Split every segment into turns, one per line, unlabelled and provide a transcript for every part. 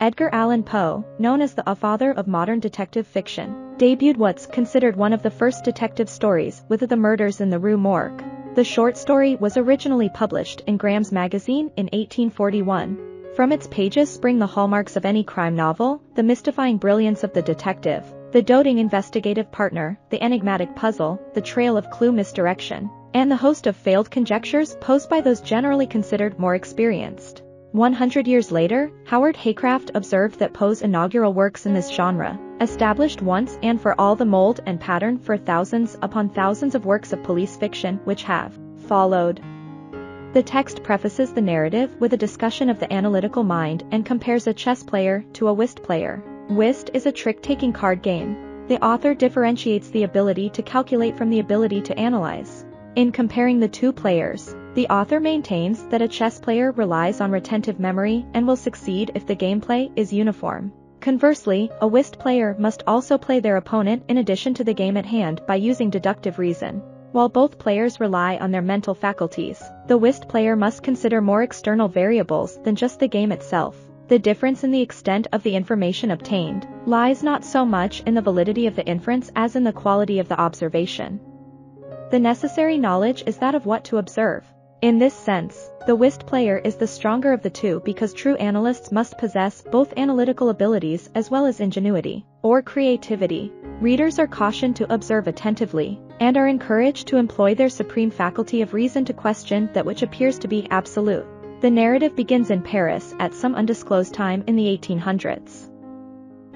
Edgar Allan Poe, known as the father of modern detective fiction, debuted what's considered one of the first detective stories with the murders in the Rue Morgue. The short story was originally published in Graham's magazine in 1841. From its pages spring the hallmarks of any crime novel, the mystifying brilliance of the detective, the doting investigative partner, the enigmatic puzzle, the trail of clue misdirection, and the host of failed conjectures posed by those generally considered more experienced. 100 years later, Howard Haycraft observed that Poe's inaugural works in this genre established once and for all the mold and pattern for thousands upon thousands of works of police fiction which have followed. The text prefaces the narrative with a discussion of the analytical mind and compares a chess player to a whist player. Whist is a trick-taking card game. The author differentiates the ability to calculate from the ability to analyze. In comparing the two players, the author maintains that a chess player relies on retentive memory and will succeed if the gameplay is uniform. Conversely, a whist player must also play their opponent in addition to the game at hand by using deductive reason. While both players rely on their mental faculties, the whist player must consider more external variables than just the game itself. The difference in the extent of the information obtained lies not so much in the validity of the inference as in the quality of the observation. The necessary knowledge is that of what to observe, in this sense, the whist player is the stronger of the two because true analysts must possess both analytical abilities as well as ingenuity, or creativity. Readers are cautioned to observe attentively, and are encouraged to employ their supreme faculty of reason to question that which appears to be absolute. The narrative begins in Paris at some undisclosed time in the 1800s.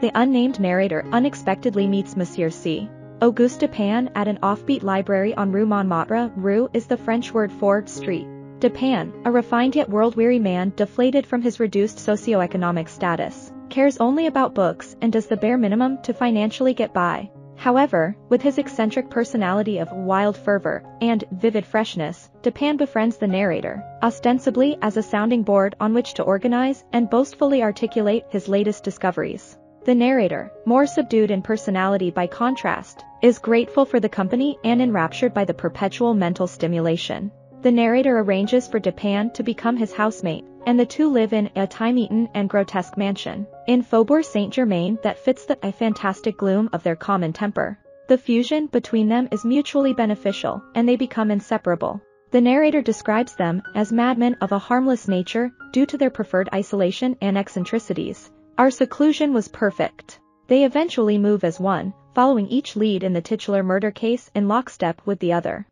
The unnamed narrator unexpectedly meets Monsieur C. Auguste Dupin at an offbeat library on Rue Montmartre. Rue is the French word for street. Dupin, a refined yet world-weary man deflated from his reduced socioeconomic status, cares only about books and does the bare minimum to financially get by. However, with his eccentric personality of wild fervor and vivid freshness, Dupin befriends the narrator, ostensibly as a sounding board on which to organize and boastfully articulate his latest discoveries. The narrator, more subdued in personality by contrast, is grateful for the company and enraptured by the perpetual mental stimulation. The narrator arranges for Dupin to become his housemate, and the two live in a time-eaten and grotesque mansion in Faubourg Saint-Germain that fits the fantastic gloom of their common temper. The fusion between them is mutually beneficial, and they become inseparable. The narrator describes them as madmen of a harmless nature due to their preferred isolation and eccentricities, our seclusion was perfect. They eventually move as one, following each lead in the titular murder case in lockstep with the other.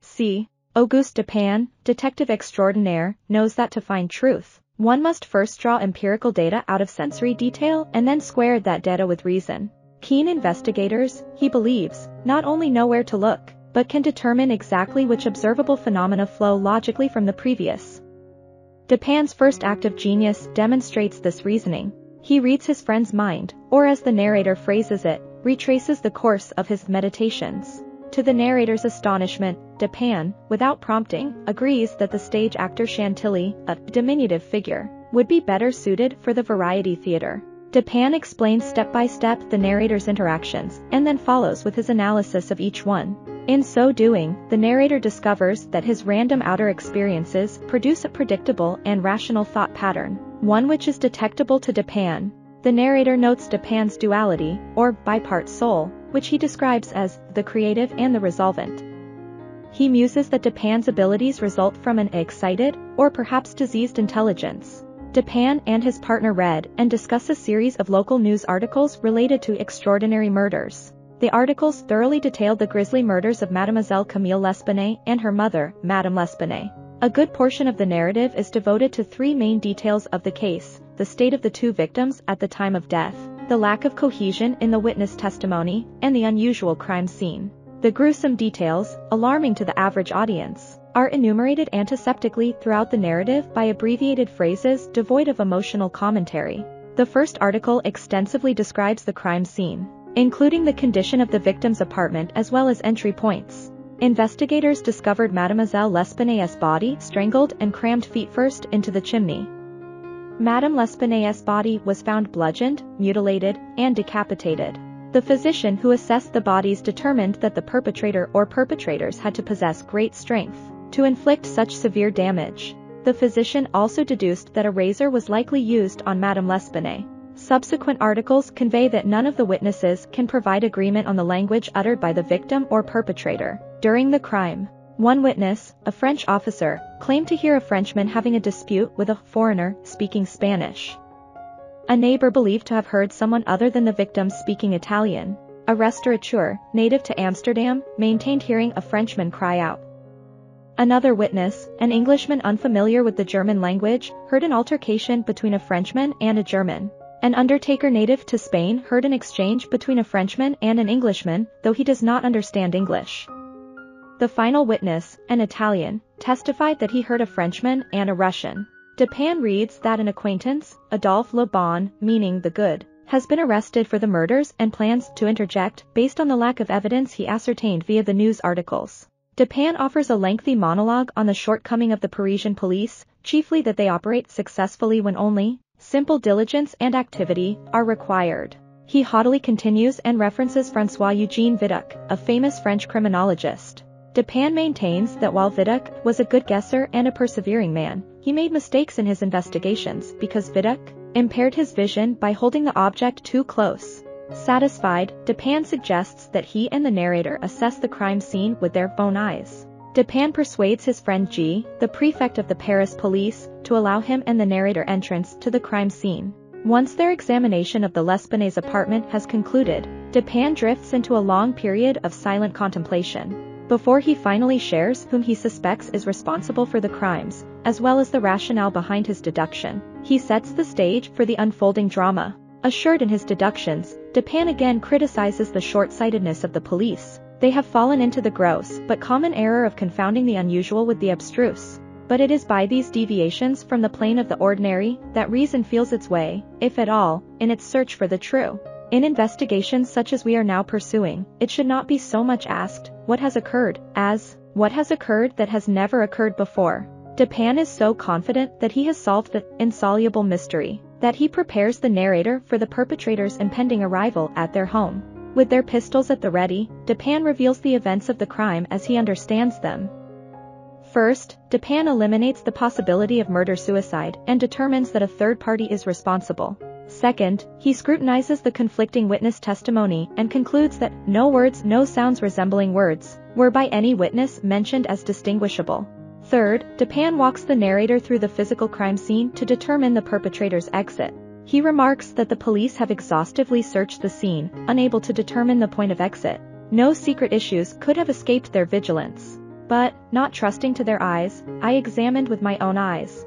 C. Auguste Dupin, detective extraordinaire, knows that to find truth, one must first draw empirical data out of sensory detail and then square that data with reason. Keen investigators, he believes, not only know where to look, but can determine exactly which observable phenomena flow logically from the previous. Dupin's first act of genius demonstrates this reasoning. He reads his friend's mind, or as the narrator phrases it, retraces the course of his meditations. To the narrator's astonishment, Dupin, without prompting, agrees that the stage actor Chantilly, a diminutive figure, would be better suited for the variety theater. Dupin explains step by step the narrator's interactions, and then follows with his analysis of each one. In so doing, the narrator discovers that his random outer experiences produce a predictable and rational thought pattern, one which is detectable to Dupin. The narrator notes Dupin's duality, or bipart soul, which he describes as the creative and the resolvent. He muses that Dupin's abilities result from an excited, or perhaps diseased intelligence. Dupin and his partner read and discuss a series of local news articles related to extraordinary murders. The articles thoroughly detailed the grisly murders of Mademoiselle Camille L'Espanaye and her mother, Madame L'Espanaye. A good portion of the narrative is devoted to three main details of the case, the state of the two victims at the time of death, the lack of cohesion in the witness testimony, and the unusual crime scene. The gruesome details, alarming to the average audience, are enumerated antiseptically throughout the narrative by abbreviated phrases devoid of emotional commentary. The first article extensively describes the crime scene, including the condition of the victim's apartment as well as entry points. Investigators discovered Mademoiselle L'Espanaye's body strangled and crammed feet first into the chimney. Madame L'Espanaye's body was found bludgeoned, mutilated, and decapitated. The physician who assessed the bodies determined that the perpetrator or perpetrators had to possess great strength to inflict such severe damage. The physician also deduced that a razor was likely used on Madame L'Espanaye. Subsequent articles convey that none of the witnesses can provide agreement on the language uttered by the victim or perpetrator during the crime. One witness, a French officer, claimed to hear a Frenchman having a dispute with a foreigner speaking Spanish. A neighbor believed to have heard someone other than the victim speaking Italian. A restaurateur, native to Amsterdam, maintained hearing a Frenchman cry out. Another witness, an Englishman unfamiliar with the German language, heard an altercation between a Frenchman and a German. An undertaker native to Spain heard an exchange between a Frenchman and an Englishman, though he does not understand English. The final witness, an Italian, testified that he heard a Frenchman and a Russian. Dupin reads that an acquaintance, Adolphe Le Bon, meaning the good, has been arrested for the murders and plans to interject based on the lack of evidence he ascertained via the news articles. Dupin offers a lengthy monologue on the shortcoming of the Parisian police, chiefly that they operate successfully when only simple diligence and activity are required. He haughtily continues and references François-Eugène Vidocq, a famous French criminologist. Dupin maintains that while Vidocq was a good guesser and a persevering man, he made mistakes in his investigations because Vidocq impaired his vision by holding the object too close. Satisfied, Dupin suggests that he and the narrator assess the crime scene with their own eyes. Dupin persuades his friend G, the prefect of the Paris police, to allow him and the narrator entrance to the crime scene. Once their examination of the L'Espanaye's apartment has concluded, Dupin drifts into a long period of silent contemplation. Before he finally shares whom he suspects is responsible for the crimes, as well as the rationale behind his deduction, he sets the stage for the unfolding drama. Assured in his deductions, Dupin again criticizes the short-sightedness of the police. They have fallen into the gross but common error of confounding the unusual with the abstruse. But it is by these deviations from the plane of the ordinary that reason feels its way, if at all, in its search for the true. In investigations such as we are now pursuing, it should not be so much asked, what has occurred, as, what has occurred that has never occurred before. Dupin is so confident that he has solved the insoluble mystery, that he prepares the narrator for the perpetrator's impending arrival at their home. With their pistols at the ready, Dupin reveals the events of the crime as he understands them. First, Dupin eliminates the possibility of murder-suicide and determines that a third party is responsible. Second, he scrutinizes the conflicting witness testimony and concludes that no words, no sounds resembling words, were by any witness mentioned as distinguishable. Third, Dupin walks the narrator through the physical crime scene to determine the perpetrator's exit. He remarks that the police have exhaustively searched the scene, unable to determine the point of exit. No secret issues could have escaped their vigilance. But, not trusting to their eyes, I examined with my own eyes.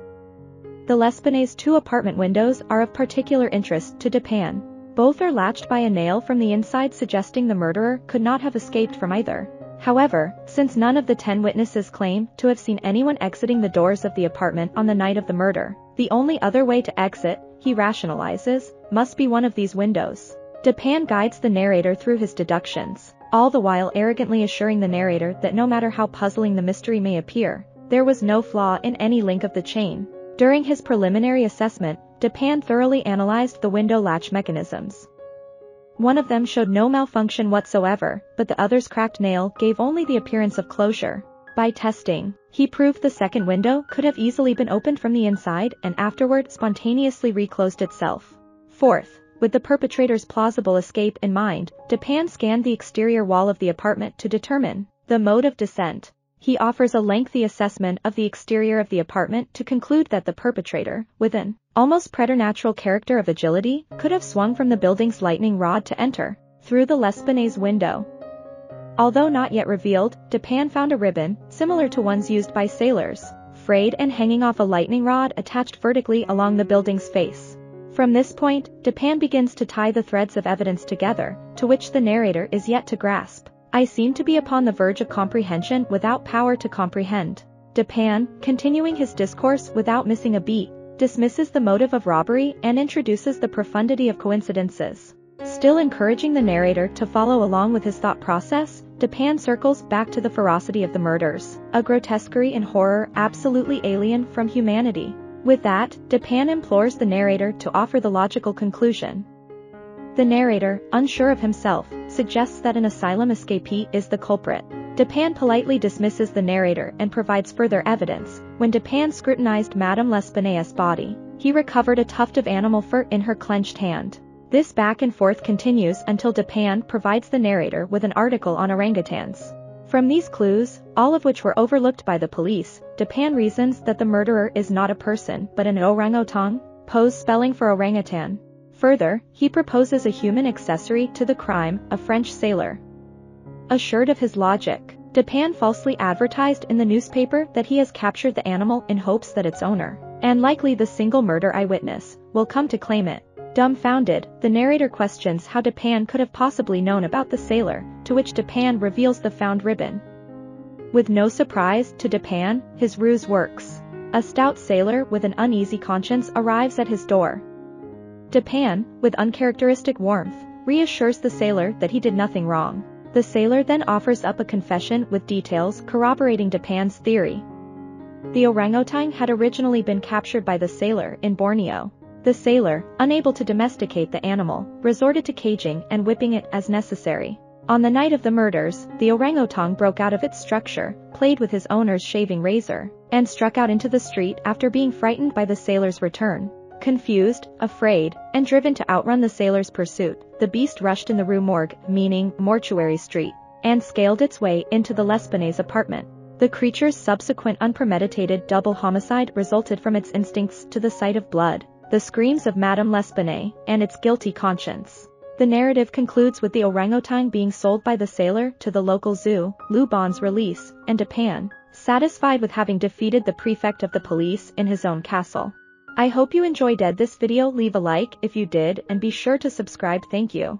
The L'Espanaye's two apartment windows are of particular interest to Dupin. Both are latched by a nail from the inside suggesting the murderer could not have escaped from either. However, since none of the ten witnesses claim to have seen anyone exiting the doors of the apartment on the night of the murder, the only other way to exit, he rationalizes, must be one of these windows. Dupin guides the narrator through his deductions, all the while arrogantly assuring the narrator that no matter how puzzling the mystery may appear, there was no flaw in any link of the chain. During his preliminary assessment, Dupin thoroughly analyzed the window latch mechanisms. One of them showed no malfunction whatsoever, but the other's cracked nail gave only the appearance of closure. By testing, he proved the second window could have easily been opened from the inside and afterward spontaneously reclosed itself. Fourth, with the perpetrator's plausible escape in mind, Dupin scanned the exterior wall of the apartment to determine the mode of descent. He offers a lengthy assessment of the exterior of the apartment to conclude that the perpetrator, with an almost preternatural character of agility, could have swung from the building's lightning rod to enter through the L'Espanaye's window. Although not yet revealed, Dupin found a ribbon, similar to ones used by sailors, frayed and hanging off a lightning rod attached vertically along the building's face. From this point, Dupin begins to tie the threads of evidence together, to which the narrator is yet to grasp. I seem to be upon the verge of comprehension without power to comprehend. Dupin, continuing his discourse without missing a beat, dismisses the motive of robbery and introduces the profundity of coincidences. Still encouraging the narrator to follow along with his thought process, Dupin circles back to the ferocity of the murders, a grotesquerie and horror absolutely alien from humanity. With that, Dupin implores the narrator to offer the logical conclusion. The narrator, unsure of himself, suggests that an asylum escapee is the culprit. Dupin politely dismisses the narrator and provides further evidence. When Dupin scrutinized Madame L'Espanaye's body, he recovered a tuft of animal fur in her clenched hand. This back and forth continues until Dupin provides the narrator with an article on orangutans. From these clues, all of which were overlooked by the police, Dupin reasons that the murderer is not a person but an orangutan, pose spelling for orangutan. Further, he proposes a human accessory to the crime, a French sailor. Assured of his logic, Dupin falsely advertised in the newspaper that he has captured the animal in hopes that its owner, and likely the single murder eyewitness, will come to claim it. Dumbfounded, the narrator questions how Dupin could have possibly known about the sailor, to which Dupin reveals the found ribbon. With no surprise to Dupin, his ruse works. A stout sailor with an uneasy conscience arrives at his door. Dupin, with uncharacteristic warmth, reassures the sailor that he did nothing wrong. The sailor then offers up a confession with details corroborating Dupin's theory. The orangutan had originally been captured by the sailor in Borneo. The sailor, unable to domesticate the animal, resorted to caging and whipping it as necessary. On the night of the murders, the orangutan broke out of its structure, played with his owner's shaving razor, and struck out into the street after being frightened by the sailor's return. Confused, afraid, and driven to outrun the sailor's pursuit, the beast rushed in the Rue Morgue, meaning Mortuary Street, and scaled its way into the L'Espanaye's apartment. The creature's subsequent unpremeditated double homicide resulted from its instincts to the sight of blood, the screams of Madame L'Espanaye, and its guilty conscience. The narrative concludes with the orangutan being sold by the sailor to the local zoo, Le Bon's release, and Dupin, satisfied with having defeated the prefect of the police in his own castle. I hope you enjoyed this video leave a like if you did and be sure to subscribe thank you.